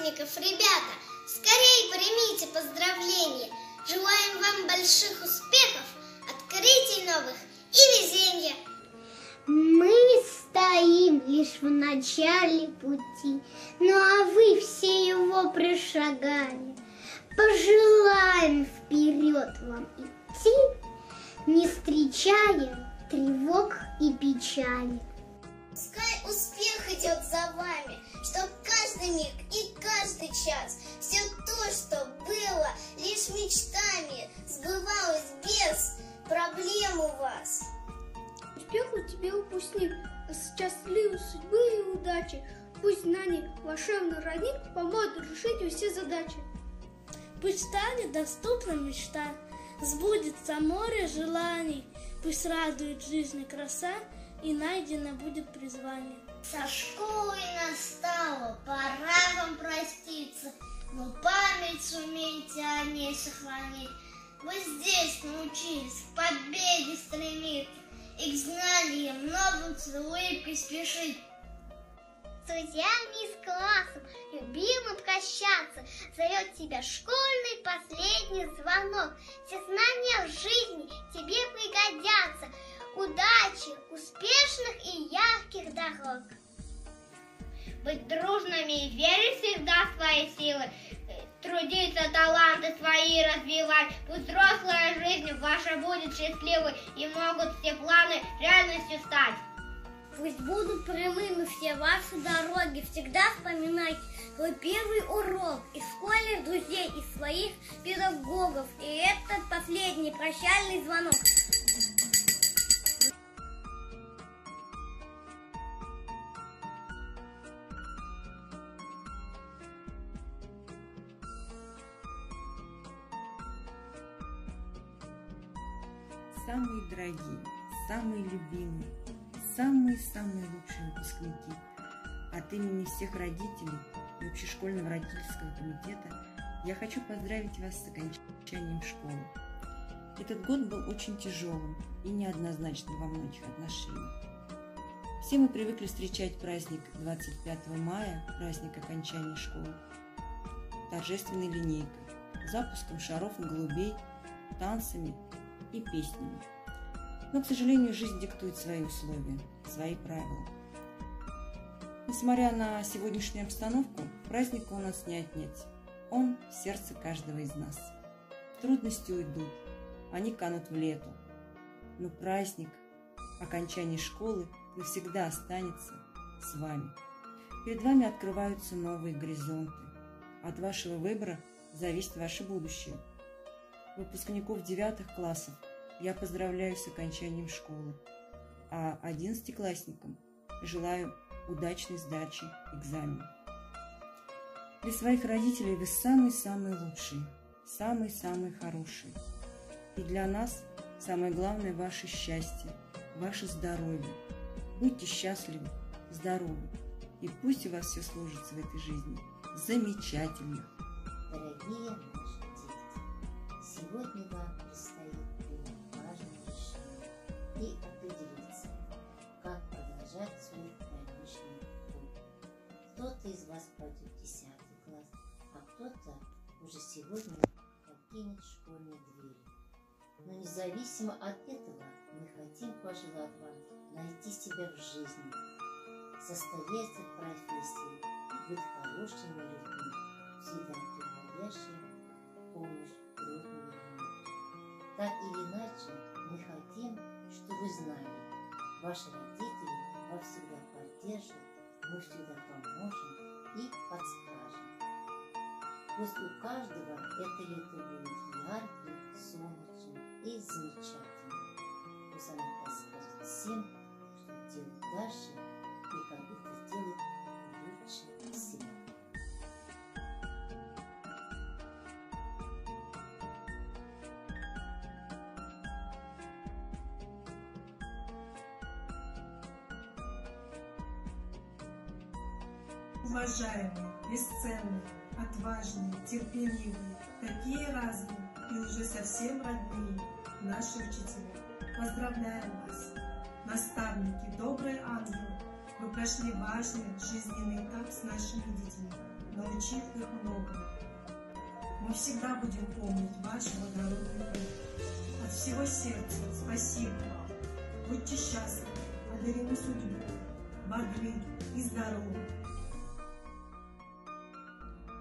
сверстников, ребята, скорее примите поздравления. Желаем вам больших успехов, открытий новых и везения. Мы стоим лишь в начале пути, ну а вы все его прошагали. Пожелаем вперед вам идти, не встречая тревог и печали. Пускай успех идет за вами, чтоб каждый миг и каждый час все то, что было лишь мечтами, сбывалось без проблем у вас. Успеху тебе выпускник, счастливой судьбы и удачи. Пусть знание волшебный родник поможет решить все задачи. Пусть станет доступна мечта, сбудется море желаний, пусть радует жизнь и краса, и найдено будет призвание. Со школой настало, пора вам проститься, но память сумейте о ней сохранить. Вы здесь научились к победе стремиться и к знаниям новым с улыбкой спешить. С друзьями из класса, любимым прощаться, зовет тебя школьный последний звонок. Все знания в жизни тебе пригодятся, удачи, успешных и ярких дорог. Быть дружными и верить всегда в свои силы, трудиться, таланты свои развивать. Пусть взрослая жизнь ваша будет счастливой и могут все планы реальностью стать. Пусть будут прямыми все ваши дороги, всегда вспоминайте свой первый урок из школьных друзей, из своих педагогов. И этот последний прощальный звонок. Самые дорогие, самые любимые, самые-самые лучшие выпускники. От имени всех родителей и общешкольного родительского комитета я хочу поздравить вас с окончанием школы. Этот год был очень тяжелым и неоднозначным во многих отношениях. Все мы привыкли встречать праздник 25 мая, праздник окончания школы, торжественной линейкой, запуском шаров и голубей, танцами и песнями. Но, к сожалению, жизнь диктует свои условия, свои правила. Несмотря на сегодняшнюю обстановку, праздника у нас не отнять. Он в сердце каждого из нас. Трудности уйдут, они канут в лету. Но праздник окончания школы навсегда останется с вами. Перед вами открываются новые горизонты. От вашего выбора зависит ваше будущее – Выпускников девятых классов я поздравляю с окончанием школы, а одиннадцатиклассникам желаю удачной сдачи экзамена. Для своих родителей вы самые-самые лучшие, самые-самые хорошие. И для нас самое главное ваше счастье, ваше здоровье. Будьте счастливы, здоровы, и пусть у вас все сложится в этой жизни замечательно. Дорогие Сегодня вам предстоит принять важное решение и определиться, как продолжать свой дальнейший путь. Кто-то из вас пойдет в 10 класс, а кто-то уже сегодня покинет школьные двери. Но независимо от этого, мы хотим пожелать вам найти себя в жизни, состояться в профессии и быть хорошими людьми, всегда Так или иначе, мы хотим, чтобы вы знали, ваши родители вас всегда поддержат, мы всегда поможем и подскажем. Пусть у каждого это лето будет ярким, солнечным и замечательным. Пусть оно подскажет всем, что делать дальше и как это сделать лучше всего. Уважаемые, бесценные, отважные, терпеливые, такие разные и уже совсем родные наши учителя. Поздравляем вас! Наставники, добрые ангелы, вы прошли важный жизненный этап с нашими детьми. научив их многому. Мы всегда будем помнить ваш благородный труд. От всего сердца спасибо вам. Будьте счастливы, одарены судьбой, бодры и здоровы.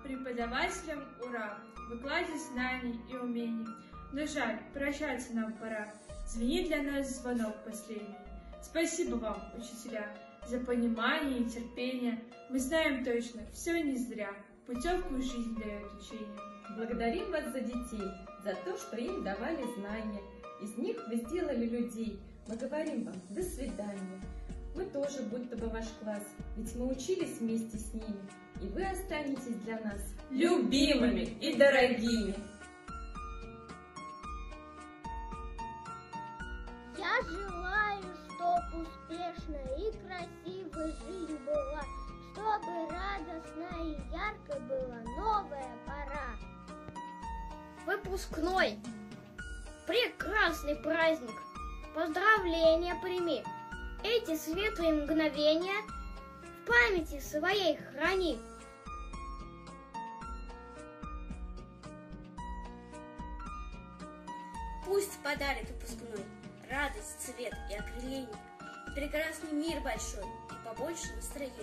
Преподавателям ура! Вы кладезь знаний и умений. Но жаль, прощаться нам пора. Звенит для нас звонок последний. Спасибо вам, учителя, за понимание и терпение. Мы знаем точно, все не зря. Путевку в жизнь дает учение. Благодарим вас за детей, за то, что им давали знания. Из них вы сделали людей. Мы говорим вам «до свидания». Мы тоже будто бы ваш класс, ведь мы учились вместе с ними, и вы останетесь для нас любимыми и дорогими. Я желаю, чтоб успешная и красивая жизнь была, чтобы радостная и яркой была новая пора. Выпускной. Прекрасный праздник. Поздравления прими. Эти светлые мгновения в памяти своей храни. Пусть подарит выпускной радость, цвет и окрыление, и прекрасный мир большой, и побольше настроения.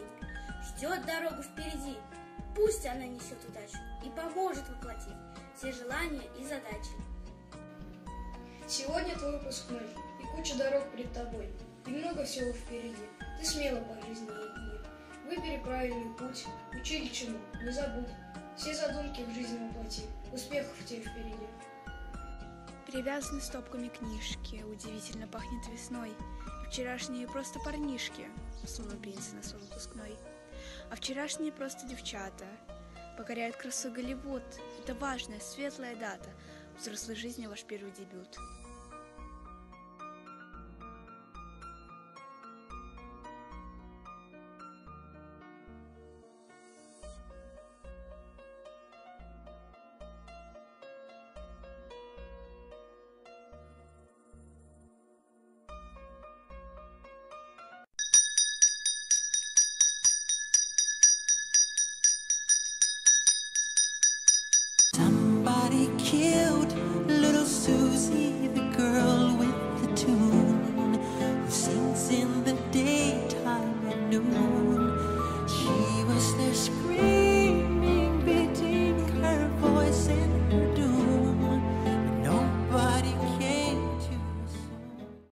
Ждет дорогу впереди, пусть она несет удачу и поможет воплотить все желания и задачи. Сегодня твой выпускной, и куча дорог перед тобой, и много всего впереди. Ты смело по жизни и Выбери правильный путь, учили чему, не забудь. Все задумки в жизни воплоти, успехов тебе впереди. Перевязаны стопками книжки, удивительно пахнет весной. Вчерашние просто парнишки, словно принцы на свой выпускной. А вчерашние просто девчата, покоряют красу Голливуд. Это важная, светлая дата. Взрослой жизни ваш первый дебют. In the.